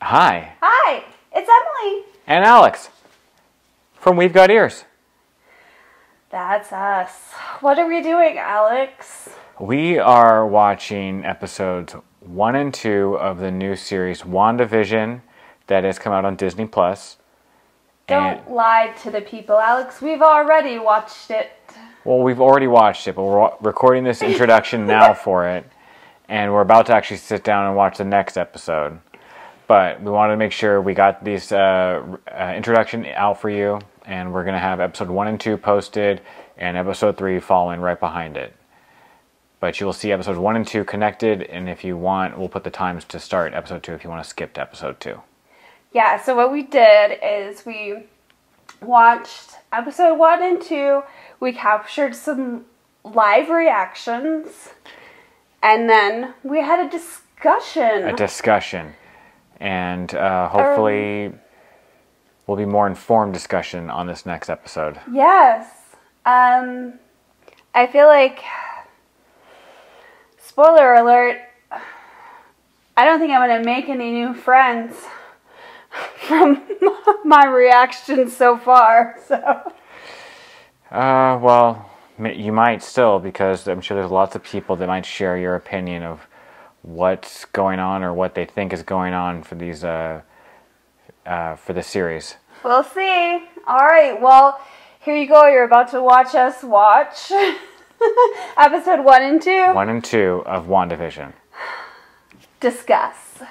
Hi, Hi, it's Emily. and Alex from We've Got Ears. That's us. What are we doing, Alex? We are watching episodes one and two of the new series WandaVision that has come out on Disney Plus. Don't And- lie to the people, Alex. We've already watched it. Well, we've already watched it, but we're recording this introduction now for it, and we're about to actually sit down and watch the next episode. But we wanted to make sure we got this uh, uh, introduction out for you, and we're going to have episode one and two posted, and episode three following right behind it. But you will see episodes one and two connected, and if you want, we'll put the times to start episode two if you want to skip to episode two. Yeah, so what we did is we watched episode one and two. We captured some live reactions. And then we had a discussion. a discussion, and uh, hopefully, will be more informed discussion on this next episode. Yes. Um, I feel like, spoiler alert, I don't think I'm going to make any new friends from my reaction so far. So, Uh, well, you might still because I'm sure there's lots of people that might share your opinion of what's going on or what they think is going on for these uh, uh, for the series. we'll see. All right. Well, here you go. You're about to watch us watch episode one and two. One and two of WandaVision. Discuss.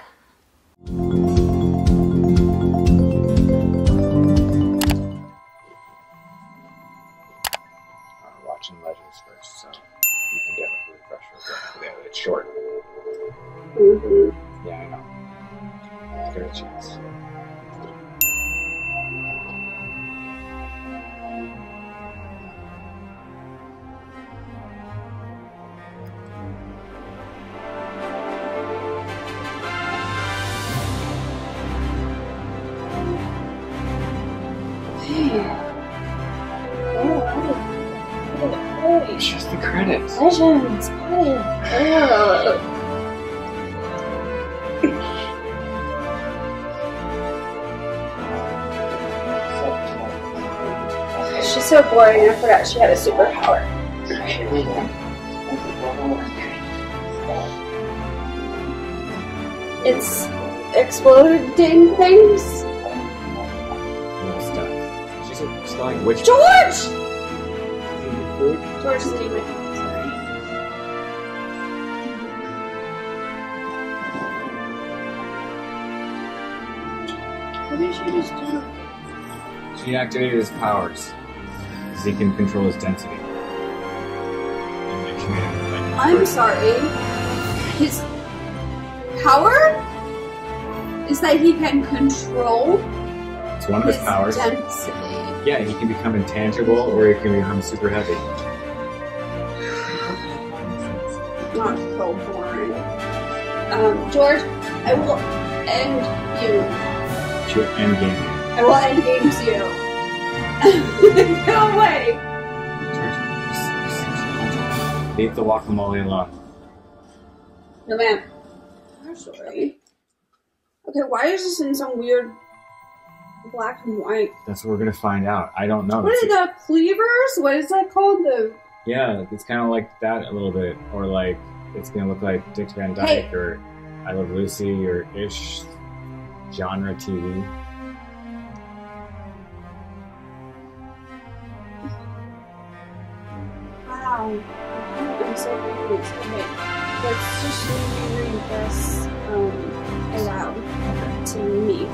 Yeah, I know. It a chance. It's just the credits. Legends. She's. I forgot she had a superpower. It's exploding things. She's a spelling witch. George. George is demon. Sorry. What did she just do? She activated his powers. He can control his density. And like, she made him, like, I'm sorry. His power is that he can control It's one of his his powers. density. Yeah, he can become intangible or he can become super heavy. Not so boring. Um, George, I will end you. Would end game. I will end games you. Go away. Leave the guacamole alone. No, ma'am. I'm sorry. Okay, why is this in some weird black and white? That's what we're gonna find out. I don't know. What are the cleavers? What is that called? The Yeah, it's kind of like that a little bit, or like it's gonna look like Dick Van Dyke Hey. or I Love Lucy or ish genre TV. I'm so confused. Okay, let's just reread this um, aloud to me.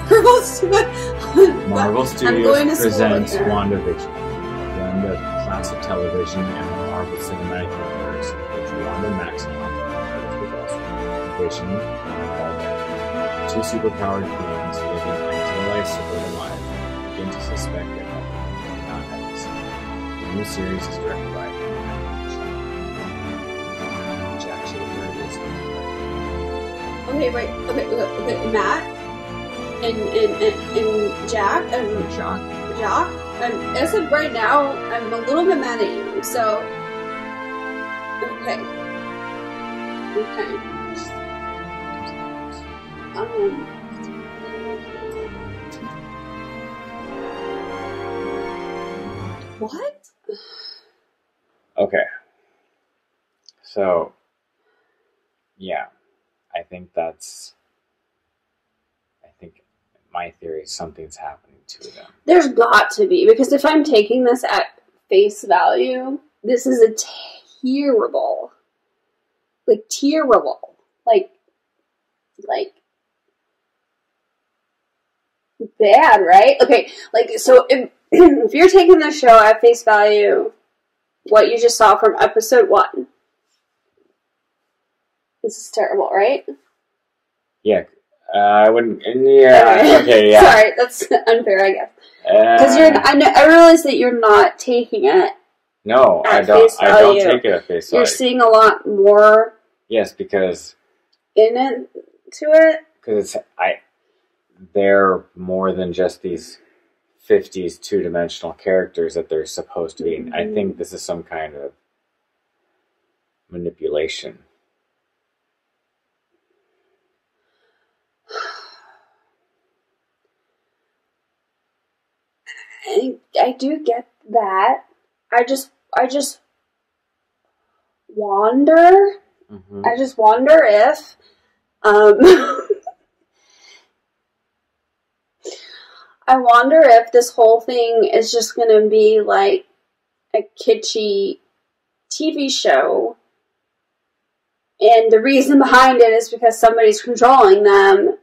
Marvel Studios. Marvel Studios going to school presents. WandaVision, a blend of classic television and the Marvel Cinematic Universe with Wanda Maximoff, Vision, and Wanda. Two superpowered beings living idealized suburban lives begin to suspect that new series is directed by Jac Schaeffer Okay, wait. Okay, okay, okay. Matt and and and, and Jack and Jacques. Jacques. And as of right now, I'm a little bit mad at you. So, okay, okay. Um, what? Okay. So, yeah, I think that's. I think my theory is something's happening to them. There's got to be because if I'm taking this at face value, this is a terrible, like terrible, like, like bad, right? Okay, like so if if you're taking the show at face value, what you just saw from episode one, this is terrible, right? Yeah, uh, I wouldn't. Yeah, okay, yeah. Sorry, that's unfair, I guess. Because Uh, you're, I, know, I realize that you're not taking it. no, I don't. I don't take it at face value. You're seeing a lot more yes, because in it to it. because it's I. They're more than just these. 50s two-dimensional characters that they're supposed to be. And I think this is some kind of manipulation. I, I do get that. I just, I just wonder. hmm I just wonder if, um, I wonder if this whole thing is just gonna be like a kitschy TV show. And the reason behind it is because somebody's controlling them,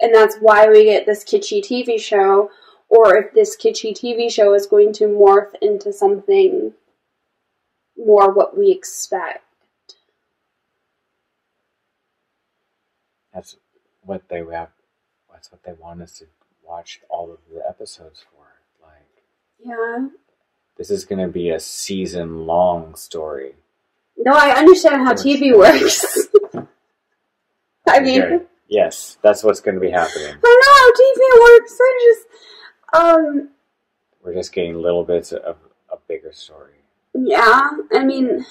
and that's why we get this kitschy TV show. Or if this kitschy TV show is going to morph into something more what we expect. That's what they have. That's what they want us to watch all of the episodes for. Like Yeah. this is going to be a season-long story. No, I understand how TV works. I mean, Okay. yes, that's what's going to be happening. I know how TV works. I just, um, We're just getting little bits of a bigger story. yeah. I mean,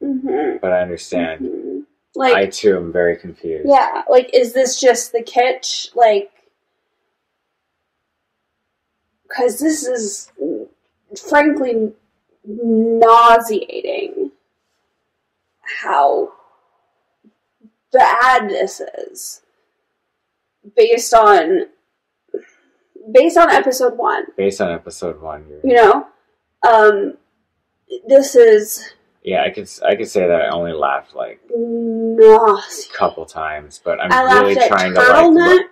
hmm But I understand. Like, I too am very confused. yeah, like, is this just the kitsch? Like, because this is, frankly, nauseating. How bad this is, based on based on episode one. Based on episode one, you're, You know, um, this is yeah, I could I could say that I only laughed like nauseating. a couple times, but I'm I really trying to like look,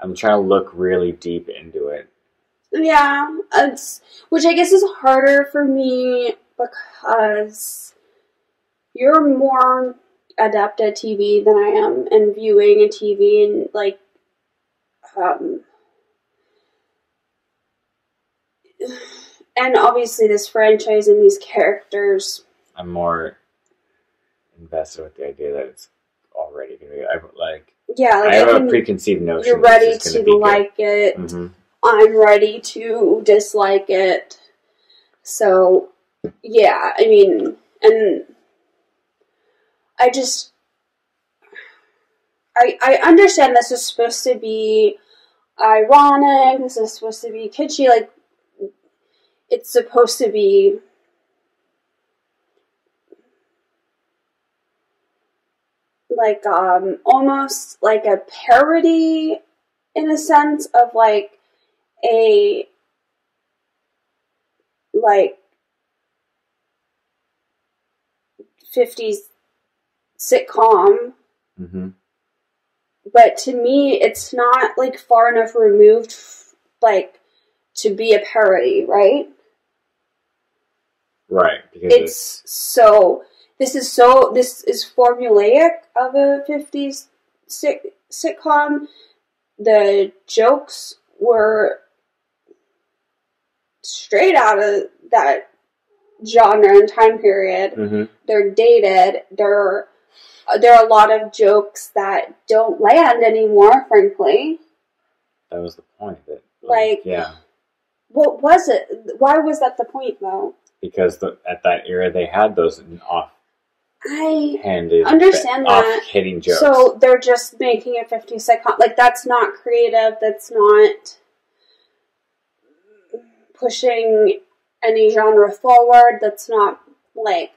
I'm trying to look really deep into it. Yeah, it's which I guess is harder for me because you're more adept at TV than I am, and viewing a TV and like, um, and obviously this franchise and these characters. I'm more invested with the idea that it's already gonna be. I like. Yeah, like I have a can- preconceived notion. you're ready to gonna good. like it. Mhm. I'm ready to dislike it. So, yeah, I mean, and I just, I I understand this is supposed to be ironic. This is supposed to be kitschy. Like, it's supposed to be. Like um almost like a parody in a sense of like a like 50s sitcom Mhm. but to me it's not like far enough removed like to be a parody right Right, because it's so this is so this is formulaic of a 50s sit, sitcom. The jokes were straight out of that genre and time period. Mhm. they're dated. They're there are a lot of jokes that don't land anymore frankly. That was the point. That Like- yeah, what was it? Why was that the point though? Because the, at that era they had those off I handed, Understand that. hitting jokes. so they're just making a 50 second like that's not creative that's not pushing any genre forward that's not like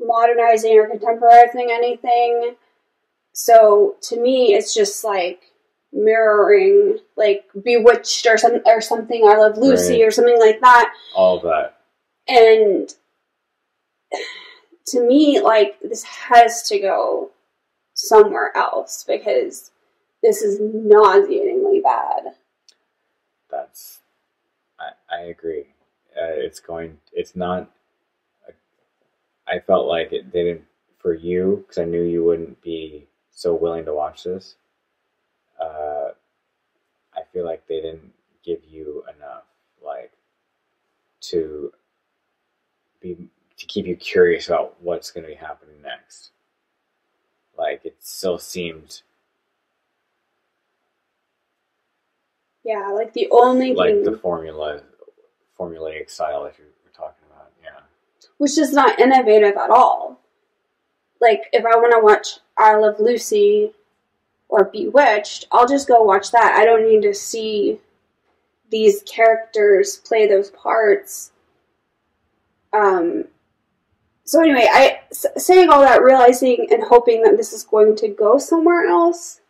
modernizing or contemporizing anything so to me it's just like mirroring like bewitched or some or something i love lucy Right. or something like that all of that. and to me, like, this has to go somewhere else because this is nauseatingly bad. That's, I, I agree. Uh, it's going. It's not. I felt like it didn't for you because I knew you wouldn't be so willing to watch this. Uh, I feel like they didn't give you enough, like, to be to keep you curious about what's going to be happening next. Like it still seemed Yeah, like the only like thing, the formula, formulaic style that you were talking about. Yeah. which is not innovative at all. Like, if I want to watch I Love Lucy or Bewitched, I'll just go watch that. I don't need to see these characters play those parts. Um, so anyway, I saying all that, realizing and hoping that this is going to go somewhere else,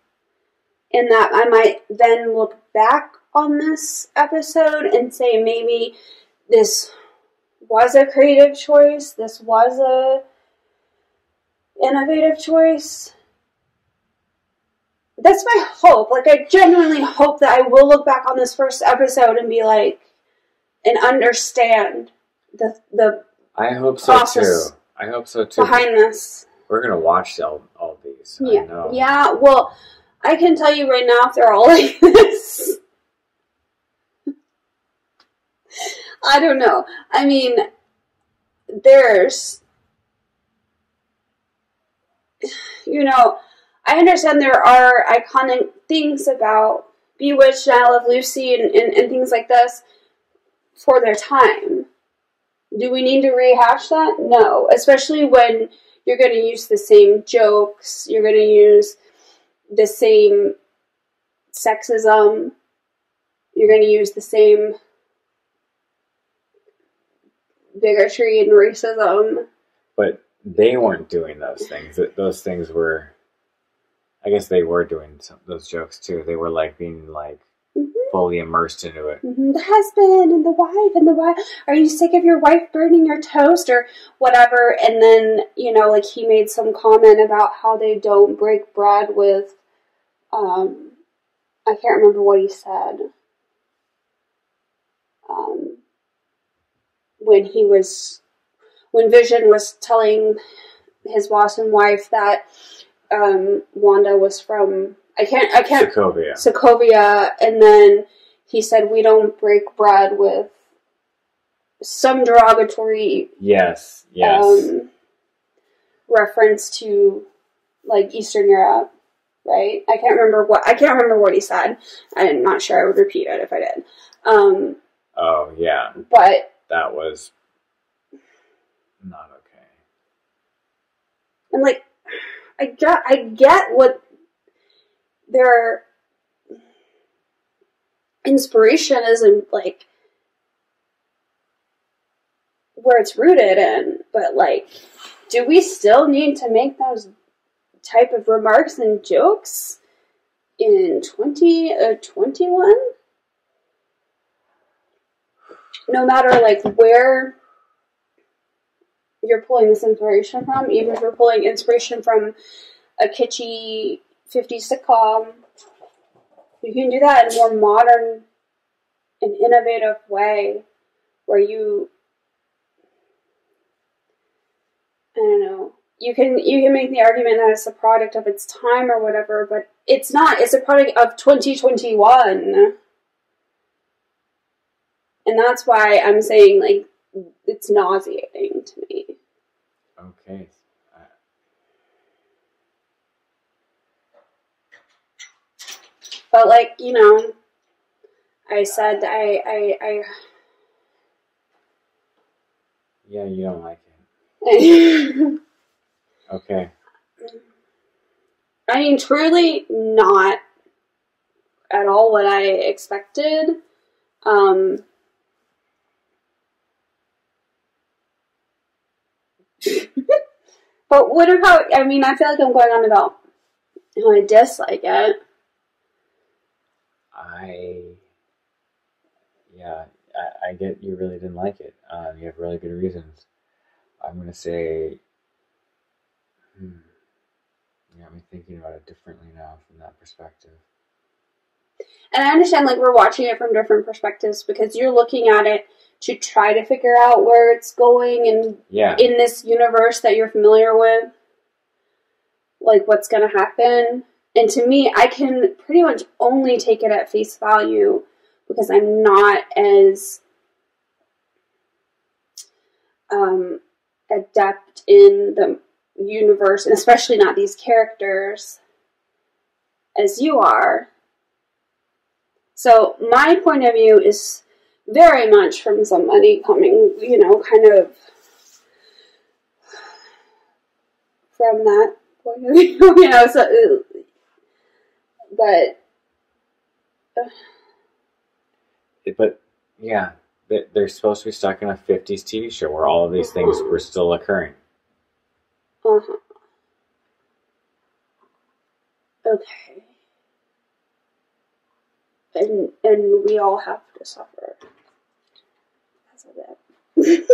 and that I might then look back on this episode and say maybe this was a creative choice. This was a innovative choice. That's my hope. Like I genuinely hope that I will look back on this first episode and be like and understand the the I hope so Process too. I hope so too. behind this. We're gonna watch all, all these. I Yeah. know. Yeah, well, I can tell you right now if they're all like this. I don't know. I mean, there's, you know, I understand there are iconic things about Bewitched and I Love Lucy and, and, and things like this for their time. Do we need to rehash that? No. Especially when you're going to use the same jokes, you're going to use the same sexism, you're going to use the same bigotry and racism. But they weren't doing those things. Those things were. I guess they were doing some, those jokes too. They were like being like Mhm. fully immersed into it. Mhm, The husband and the wife and the wife. Are you sick of your wife burning your toast or whatever? And then you know, like he made some comment about how they don't break bread with. Um, I can't remember what he said. Um, when he was, when Vision was telling his boss and wife that um, Wanda was from. I can't. I can't. Sokovia. Sokovia, and then he said, "We don't break bread with some derogatory Yes. Yes. um, reference to like Eastern Europe." Right? I can't remember what I can't remember what he said. I'm not sure I would repeat it if I did. Um, oh yeah. but That was not okay. and like I get I get what their inspiration isn't like where it's rooted in, but like do we still need to make those type of remarks and jokes in 2021? Uh, no matter like where you're pulling this inspiration from, even if you're pulling inspiration from a kitschy 50s sitcom, you can do that in a more modern and innovative way where you I don't know. You can you can make the argument that it's a product of its time or whatever, but it's not. It's a product of 2021. And that's why I'm saying like it's nauseating to me. Okay. Uh, But like, you know, I said I I, I Yeah, you don't like it. Okay. I mean, truly not at all what I expected. Um, but what about? I mean, I feel like I'm going on about how I dislike it. I, yeah, I, I get you really didn't like it. Um, you have really good reasons. I'm gonna say, hmm, you got me thinking about it differently now from that perspective. And I understand, like, we're watching it from different perspectives because you're looking at it to try to figure out where it's going and Yeah, in this universe that you're familiar with, like what's going to happen. And to me, I can pretty much only take it at face value because I'm not as um, adept in the universe, and especially not these characters, as you are. So, my point of view is very much from somebody coming, you know, kind of from that point of view, you know. So, uh, but It- but yeah, they- they're supposed to be stuck in a '50s TV show where all of these things were still occurring. uh huh. Okay. And and we all have to suffer. Because of that.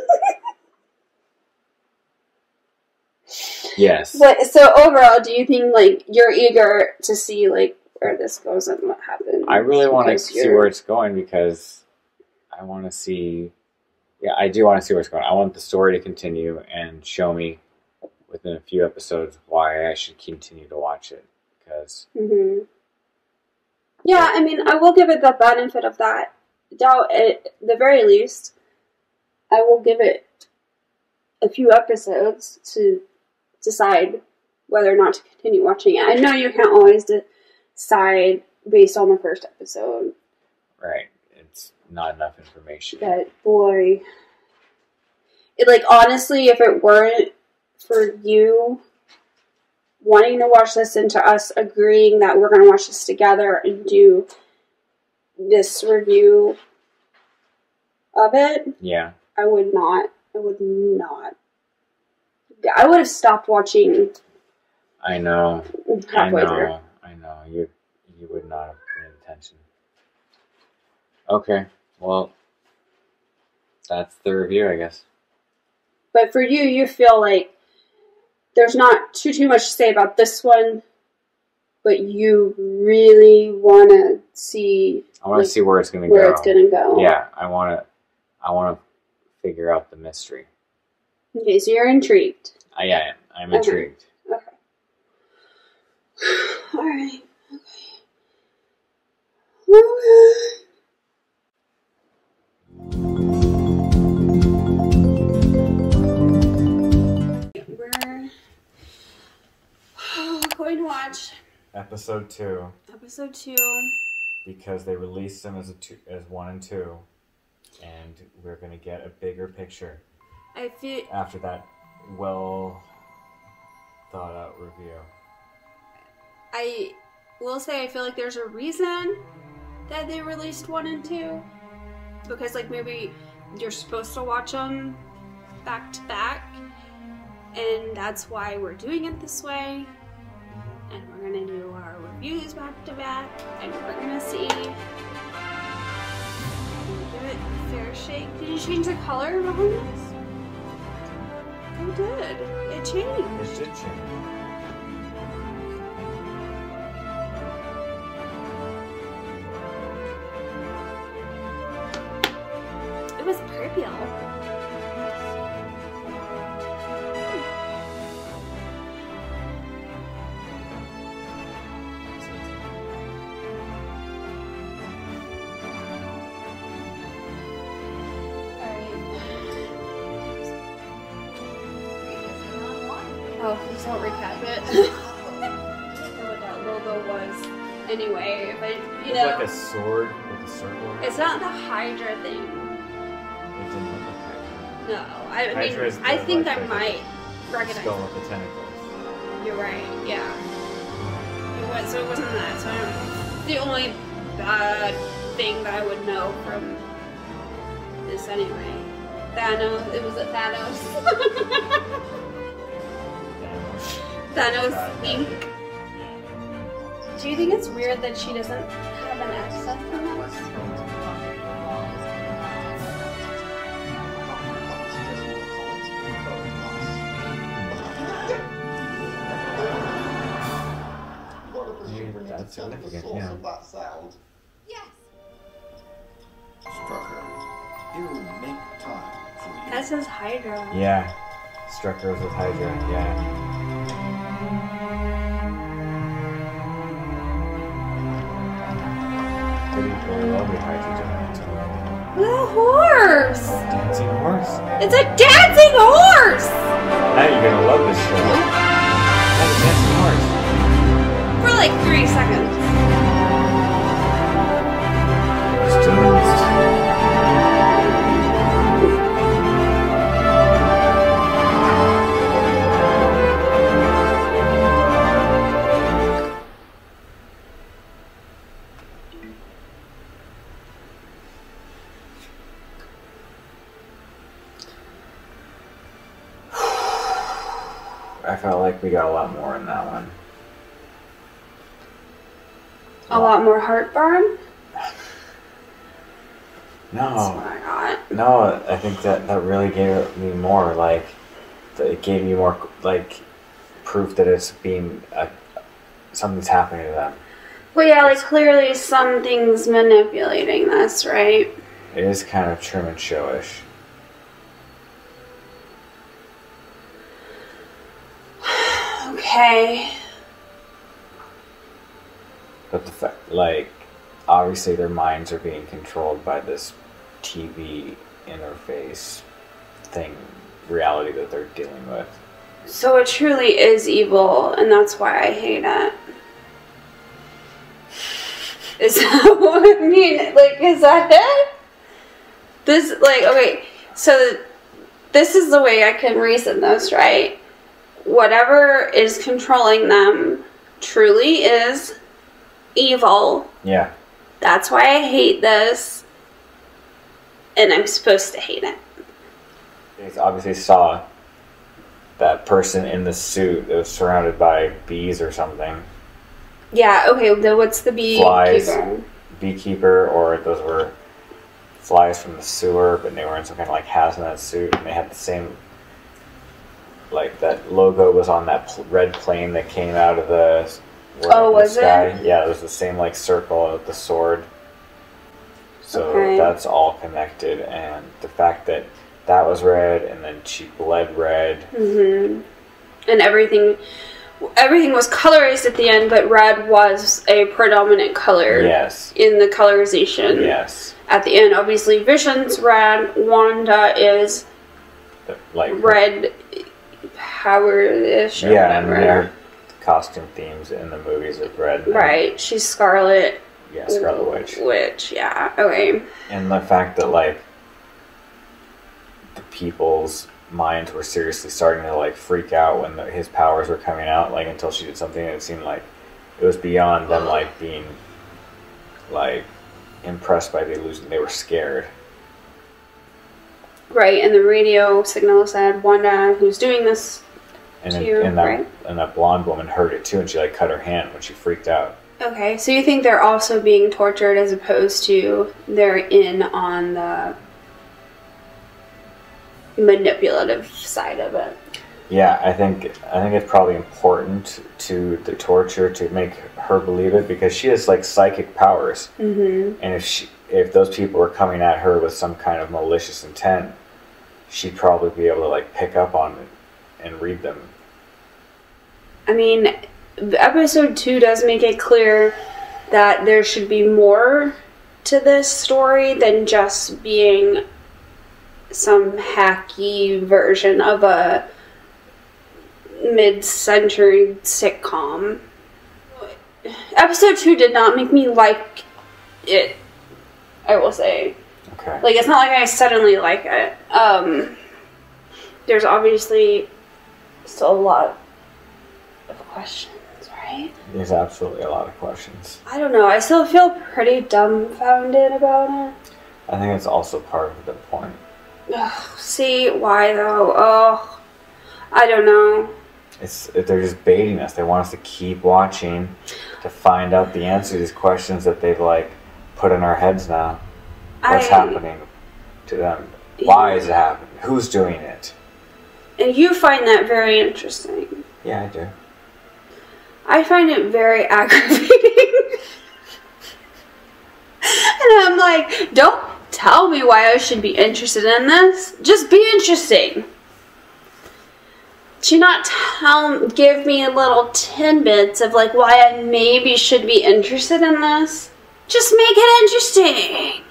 Yes. But so overall, do you think like you're eager to see like where this goes and what happens? I really want to see where it's going because I want to see. Yeah, I do want to see where it's going. I want the story to continue and show me within a few episodes why I should continue to watch it. Because hmm Yeah, I mean, I will give it the benefit of that doubt. At the very least, I will give it a few episodes to decide whether or not to continue watching it. I know you can't always decide based on the first episode, right, it's not enough information. but boy, it like honestly, if it weren't for you wanting to watch this and to us agreeing that we're going to watch this together and do this review of it, Yeah, I would not. I would not. I would have stopped watching I know. I halfway know. through. I know. You you would not have paid attention. Okay, well, that's the review, I guess. But for you, you feel like there's not too too much to say about this one, but you really want to see I want Like, to see where it's going to go. where it's going to go. Yeah, I want to. I want to figure out the mystery. Okay, so you're intrigued. I am. I'm Okay. intrigued. Okay. All right. Okay. Okay. We're oh, going to watch Episode two, episode two. because they released them as a two, as one and two, and we're gonna get a bigger picture I feel after that well thought out review. I will say I feel like there's a reason that they released one and two. Because like maybe you're supposed to watch them back to back and that's why we're doing it this way. And we're gonna do our reviews back to back and we're gonna see. Give it a fair shake. Did you change the color behind this you did. It changed. It did change. It was purple. Oh, please don't recap it. I don't know what that logo was. Anyway, but you It's know, like a sword with a circle. it's not the Hydra thing. No, I mean, Hydra is I think like, I the- might recognize. Skull with the tentacles. You're right. Yeah. It was, so it wasn't that. So I don't, the only bad thing that I would know from this anyway. Thanos. It was a Thanos. Thanos Bad ink. guy. Do you think it's weird that she doesn't have an accent that's to tell the source yeah. of that sound? Yes. Strucker, you make time for you. That says Hydra. Yeah. Struck Rose with Hydra, yeah. Pretty cool, lovely Hydra. The horse! Dancing horse. It's a dancing horse! Now you're gonna love this show. Like three seconds. I felt like we got a lot more in that one. A lot more heartburn? No, I no, I think that that really gave me more like, it gave me more like proof that it's being uh, something's happening to them. Well, yeah, like clearly something's manipulating this, right? It is kind of Truman Showish. Okay. But the fact, like, obviously their minds are being controlled by this TV interface thing, reality that they're dealing with. So it truly is evil, and that's why I hate it. Is that what I mean? Like, is that it? This, like, okay, so this is the way I can reason this, right? Whatever is controlling them truly is evil. Yeah, That's why I hate this. And I'm supposed to hate it. they obviously saw that person in the suit that was surrounded by bees or something, Yeah, okay, the, what's the bee? Flies. keeper? beekeeper, or those were flies from the sewer, but they were in some kind of like hazmat suit, and they had the same. Like that logo was on that pl- red plane that came out of the. Oh, was sky. it? Yeah, it was the same like circle with the sword. So Okay. that's all connected, and the fact that that was red, and then she bled red. mm-hmm. And everything, everything was colorized at the end, but red was a predominant color Yes. in the colorization. Yes. At the end, obviously, Vision's red. Wanda is The- Like red, power-ish or Yeah, and. Costume themes in the movies of red. Right, she's Scarlet Yeah, Scarlet Witch. Witch, yeah. Okay. and the fact that like the people's minds were seriously starting to like freak out when the, his powers were coming out like until she did something that seemed like it was beyond them like being like impressed by the illusion they were scared Right, and the radio signal said Wanda, who's doing this. And, Cute, and that right? and that blonde woman heard it too and she like cut her hand when she freaked out Okay, so you think they're also being tortured as opposed to they're in on the manipulative side of it. yeah i think i think it's probably important to the torture to make her believe it because she has like psychic powers Mm-hmm. And if she, if those people were coming at her with some kind of malicious intent, she'd probably be able to like pick up on it and read them. I mean, episode two does make it clear that there should be more to this story than just being some hacky version of a mid-century sitcom. Episode two did not make me like it. I will say, Okay. like, it's not like I suddenly like it. Um, there's obviously still a lot of questions, right? There's absolutely a lot of questions. I don't know. I still feel pretty dumbfounded about it. I think it's also part of the point. Ugh, see why though? Oh, I don't know. It's they're just baiting us. They want us to keep watching to find out the answer to these questions that they've like put in our heads now. What's I- happening to them? Why is it happening? Who's doing it? And you find that very interesting. Yeah, I do. I find it very aggravating. and I'm like, don't tell me why I should be interested in this. Just be interesting. Do not tell, give me a little tidbits of like why I maybe should be interested in this. Just make it interesting.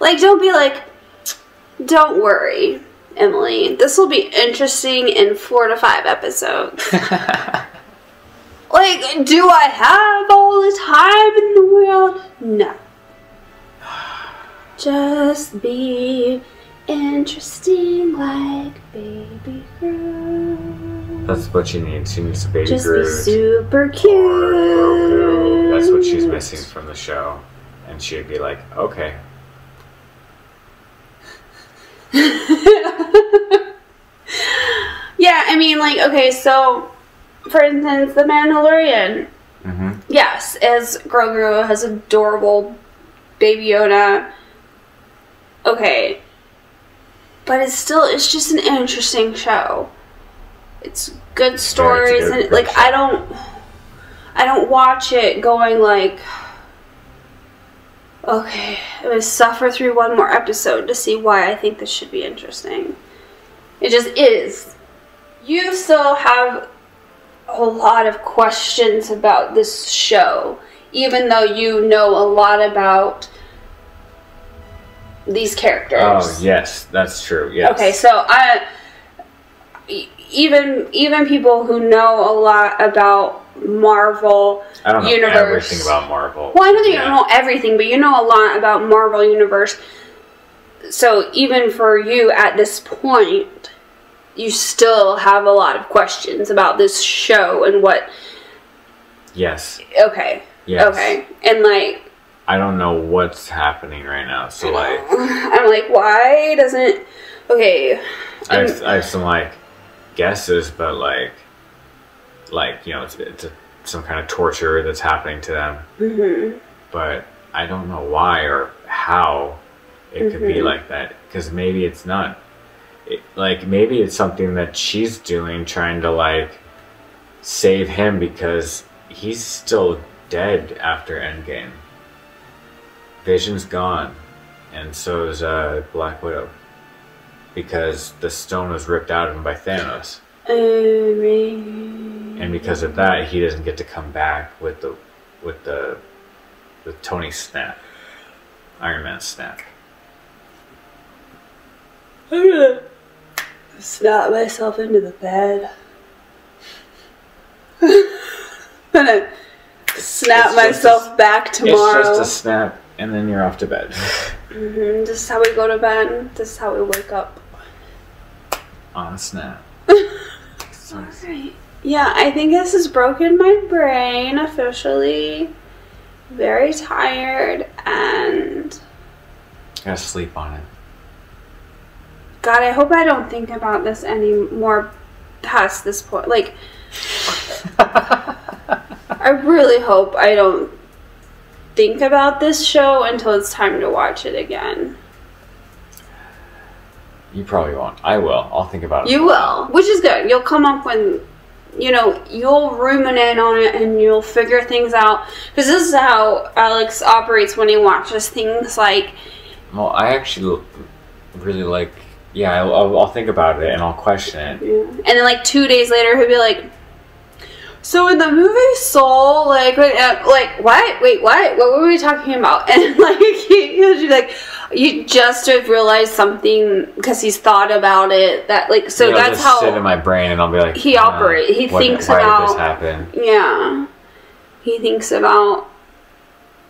Like, don't be like, don't worry, Emily. This will be interesting in four to five episodes. Like, do I have all the time in the world? No. Just be interesting like baby Groot. That's what she needs. She needs a baby Just be Groot. super or Grogu. cute. That's what she's missing from the show. And she'd be like, okay. Yeah, I mean, like, okay, so for instance, The Mandalorian. Mm-hmm. Yes, as Grogu has adorable baby Yoda. Okay. But it's still it's just an interesting show. It's good stories good- and like show. I don't I don't watch it going like okay, I'm gonna suffer through one more episode to see why I think this should be interesting. It just is. You still have a lot of questions about this show, even though you know a lot about these characters. Oh, yes, that's true. Yes. Okay, so I even even people who know a lot about Marvel I don't know universe. everything about Marvel. Well, I know that you Yeah. don't know everything, but you know a lot about Marvel universe. So even for you at this point, you still have a lot of questions about this show and what. Yes. Okay. Yes. Okay. And like, I don't know what's happening right now. So, like, I'm like, why doesn't? Okay. I have, um, I have some, like, guesses, but, like, like, you know, it's, it's a, some kind of torture that's happening to them. Mhm. But I don't know why or how it could be Mhm. like that. Because maybe it's not. It, like, maybe it's something that she's doing, trying to, like, save him because he's still dead after Endgame. Vision's gone, and so is uh, Black Widow. Because the stone was ripped out of him by Thanos. Um, And because of that, he doesn't get to come back with the with the with Tony's snap. Iron Man's snap. I'm gonna snap myself into the bed. I'm gonna snap It's myself a- back tomorrow. It's just a snap, and then you're off to bed. mm -hmm. This is how we go to bed. This is how we wake up. On a snap. Alright. Yeah, I think this has broken my brain officially. Very tired and Gotta sleep on it. God, I hope I don't think about this anymore past this point. Like, I really hope I don't think about this show until it's time to watch it again. You probably won't. I will. I'll think about it. You will, which is good. You'll come up when, you know, you'll ruminate on it and you'll figure things out. Because this is how Alex operates when he watches things like, Well, I actually really like. Yeah, I'll, I'll, think about it and I'll question it. and then like two days later he'll be like, so in the movie Soul, like, wait, uh, like what? Wait, what? What were we talking about? And like he, he'll be like, you just have realized something because he's thought about it. That like, so It'll that's just how sit in my brain and I'll be like, he "Huh, operate- he what- thinks why did this about- happen? Yeah. He thinks about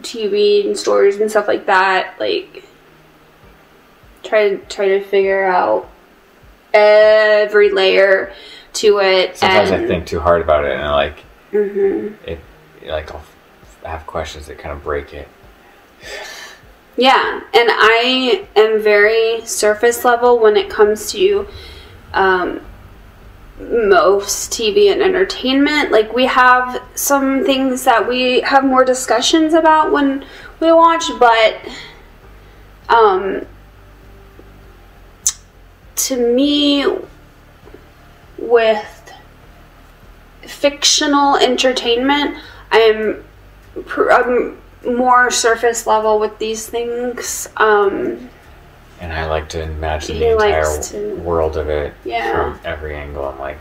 TV and stories and stuff like that. Like try to try to figure out every layer to it. Sometimes and I think too hard about it, and like Mm-hmm. it, like I'll have questions that kind of break it. Yeah, and I am very surface level when it comes to um, most TV and entertainment. Like, we have some things that we have more discussions about when we watch, but um, to me, with fictional entertainment, I'm I'm more surface level with these things. Um, And I like to imagine the entire to- world of it Yeah. from every angle. I'm like,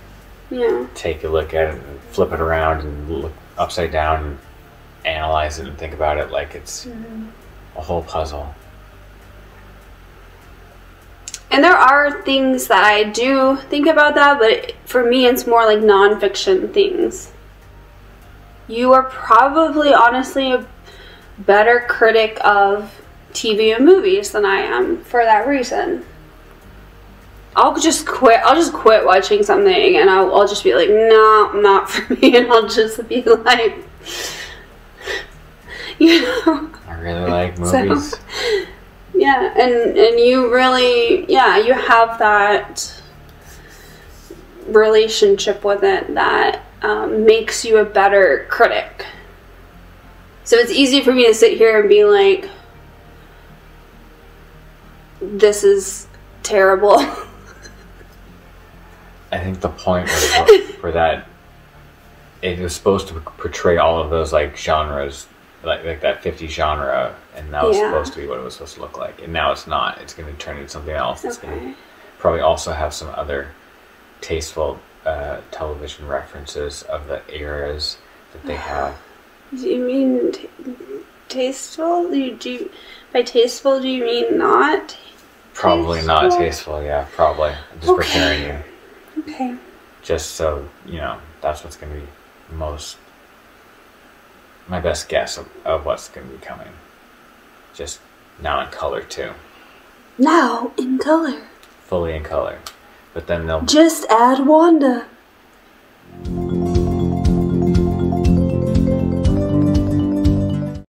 yeah, take a look at it and flip it around and look upside down and analyze it and think about it like it's Mm-hmm. a whole puzzle. and there are things that I do think about that, but it, for me, it's more like nonfiction things. You are probably honestly a better critic of TV and movies than I am for that reason. I'll just quit. I'll just quit watching something, and I'll, I'll just be like, "No, not for me," and I'll just be like, you know. I really like So- movies. Yeah, and and you really, yeah, you have that relationship with it that um, makes you a better critic. So it's easy for me to sit here and be like, "This is terrible." I think the point was for that it was supposed to portray all of those like genres, like like that fifty genre, and that was Yeah. supposed to be what it was supposed to look like. And now it's not. It's going to turn into something else. It's going to probably also have some other tasteful uh, television references of the eras that they have. Do you mean t- tasteful? Do you, do you, by tasteful do you mean not? Probably not Tasteful. tasteful. Yeah, probably. I'm just Okay. preparing you, Okay. just so you know. That's what's going to be most my best guess of, of what's going to be coming. Just now in color too, Now in color. fully in color. But then they'll Just add Wanda.